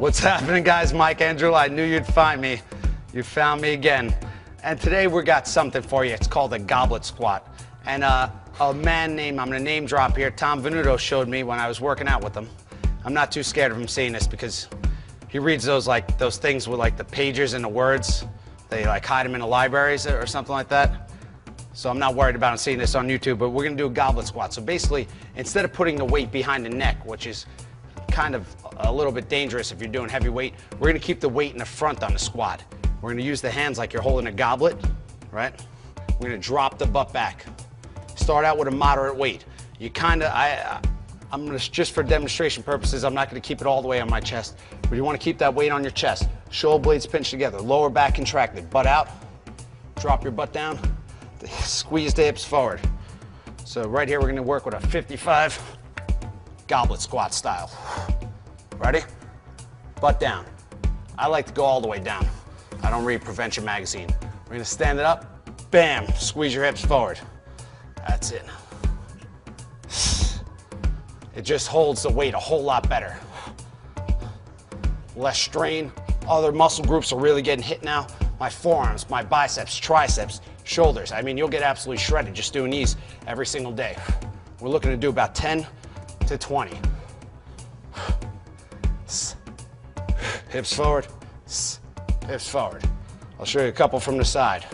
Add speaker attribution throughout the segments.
Speaker 1: What's happening, guys? Mike Andrew. I knew you'd find me. You found me again. And today we got something for you. It's called a goblet squat. And uh, a man named, I'm gonna name drop here, Tom Venuto showed me when I was working out with him. I'm not too scared of him saying this because he reads those like those things with like the pages and the words. They like hide them in the libraries or something like that. So I'm not worried about him seeing this on YouTube, but we're gonna do a goblet squat. So basically, instead of putting the weight behind the neck, which is kind of a little bit dangerous if you're doing heavy weight. We're gonna keep the weight in the front on the squat. We're gonna use the hands like you're holding a goblet, right? We're gonna drop the butt back. Start out with a moderate weight. You kinda, I, I'm gonna, just for demonstration purposes, I'm not gonna keep it all the way on my chest, but you wanna keep that weight on your chest. Shoulder blades pinched together, lower back contracted, butt out, drop your butt down, squeeze the hips forward. So right here, we're gonna work with a 55 goblet squat style. Ready? Butt down. I like to go all the way down. I don't read Prevention Magazine. We're gonna stand it up, bam, squeeze your hips forward. That's it. It just holds the weight a whole lot better. Less strain. Other muscle groups are really getting hit now. My forearms, my biceps, triceps, shoulders. I mean, you'll get absolutely shredded just doing these every single day. We're looking to do about 10 to 20. Hips forward, hips forward. I'll show you a couple from the side.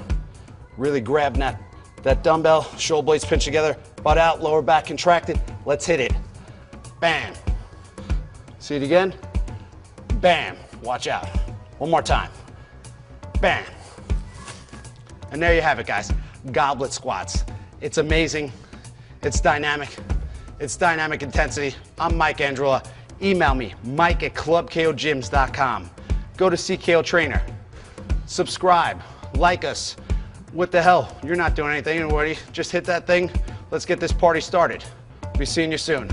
Speaker 1: Really grab that, that dumbbell, shoulder blades pinch together, butt out, lower back contracted. Let's hit it. Bam. See it again? Bam. Watch out. One more time. Bam. And there you have it, guys. Goblet squats. It's amazing. It's dynamic. It's Dynamic Intensity. I'm Mike Andreula. Email me, mike at clubkogyms.com. Go to CKO Trainer. Subscribe. Like us. What the hell? You're not doing anything, Woody. Just hit that thing. Let's get this party started. Be seeing you soon.